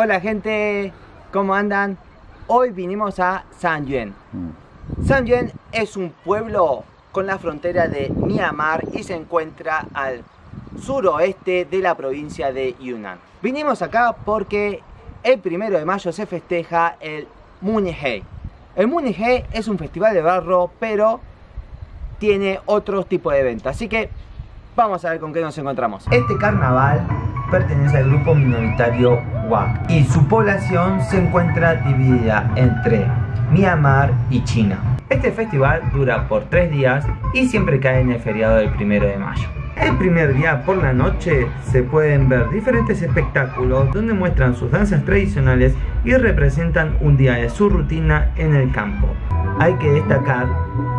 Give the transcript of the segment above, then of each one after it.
Hola gente, ¿cómo andan? Hoy vinimos a San Yuan. San Yuan es un pueblo con la frontera de Myanmar y se encuentra al suroeste de la provincia de Yunnan. Vinimos acá porque el primero de mayo se festeja el Munihei. El Munihei es un festival de barro, pero tiene otro tipo de eventos. Así que vamos a ver con qué nos encontramos. Este carnaval pertenece al grupo minoritario Wak y su población se encuentra dividida entre Myanmar y China. Este festival dura por tres días y siempre cae en el feriado del primero de mayo. El primer día por la noche se pueden ver diferentes espectáculos donde muestran sus danzas tradicionales y representan un día de su rutina en el campo. Hay que destacar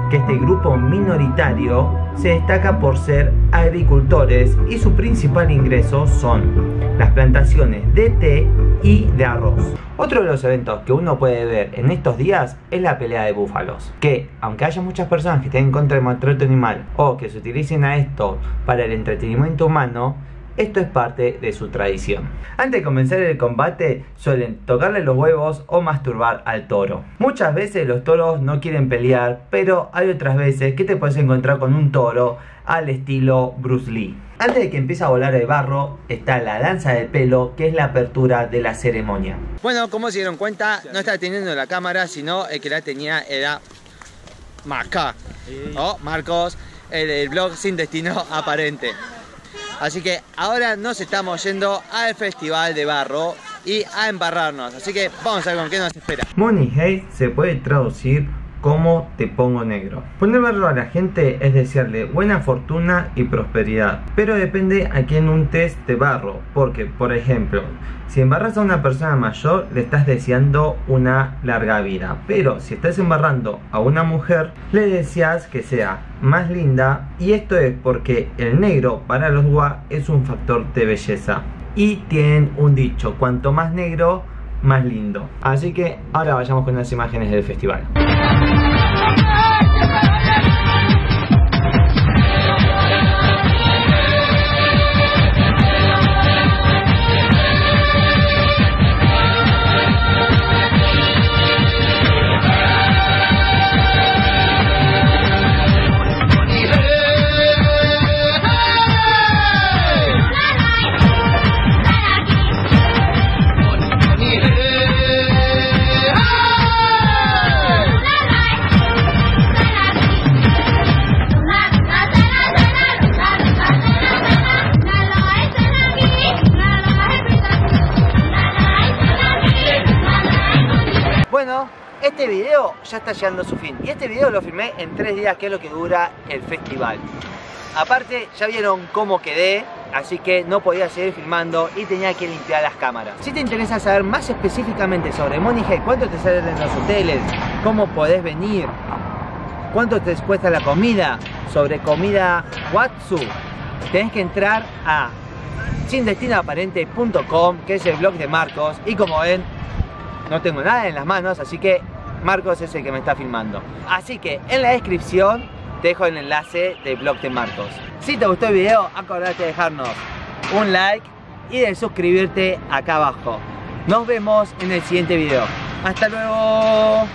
que este grupo minoritario se destaca por ser agricultores y su principal ingreso son las plantaciones de té y de arroz. Otro de los eventos que uno puede ver en estos días es la pelea de búfalos, que aunque haya muchas personas que estén en contra del maltrato animal o que se utilicen a esto para el entretenimiento humano, esto es parte de su tradición. Antes de comenzar el combate suelen tocarle los huevos o masturbar al toro. Muchas veces los toros no quieren pelear, pero hay otras veces que te puedes encontrar con un toro al estilo Bruce Lee. Antes de que empiece a volar el barro, está la danza del pelo, que es la apertura de la ceremonia. Bueno, como se dieron cuenta, no está teniendo la cámara, sino el que la tenía era Marca, o Marcos, el, el blog sin destino aparente. Así que ahora nos estamos yendo al festival de barro y a embarrarnos. Así que vamos a ver con qué nos espera. Money Hate se puede traducir como te pongo negro. Poner barro a la gente es desearle buena fortuna y prosperidad, pero depende a quién untes de barro, porque por ejemplo, si embarras a una persona mayor le estás deseando una larga vida, pero si estás embarrando a una mujer le deseas que sea más linda y esto es porque el negro para los gua es un factor de belleza y tienen un dicho, cuanto más negro más lindo. Así que ahora vayamos con las imágenes del festival. Thank you. Este video ya está llegando a su fin. Y este video lo filmé en tres días, que es lo que dura el festival. Aparte, ya vieron cómo quedé, así que no podía seguir filmando y tenía que limpiar las cámaras. Si te interesa saber más específicamente sobre Money cuánto te salen en los hoteles, cómo podés venir, cuánto te cuesta la comida, sobre comida Watsu, tenés que entrar a sindestinoaparente.com, que es el blog de Marcos, y como ven, no tengo nada en las manos, así que Marcos es el que me está filmando. Así que en la descripción te dejo el enlace del blog de Marcos. Si te gustó el video, acordate de dejarnos un like y de suscribirte acá abajo. Nos vemos en el siguiente video. ¡Hasta luego!